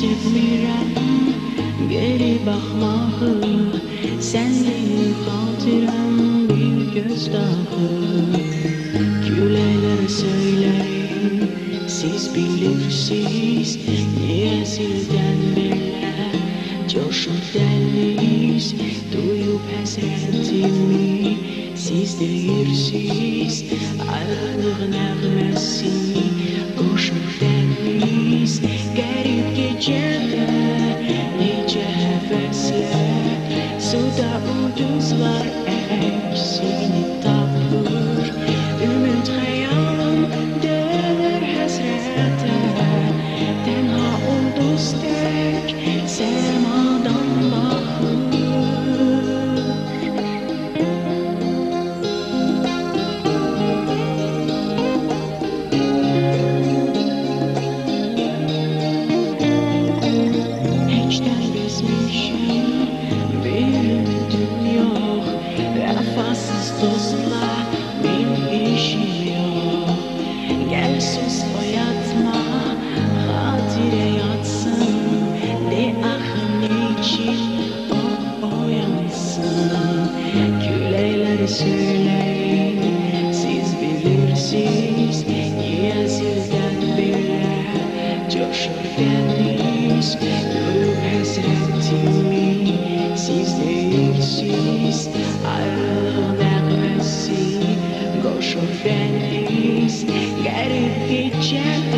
Sevmirəm Geri baxmağı Sən deyil xatirəm Bir göz dağı Küləklərə söyləyin Siz bilirsiniz Niyə zildən belə Coşur dəniz Duyub həsrətimi Siz deyirsiniz Ayrılıq nəğməsi sudah ujung suara eksinya Dostlar Bir işim yox Gəl sus oyatma Xatirə yatsın. De axın için O oyansın Küləkləri söyləyin Siz bilirsiniz Niyə sizdən belə Coşur dəniz Duyub həsrətimi Siz deyirsiniz Ayrılıq social families, gotta be gentle.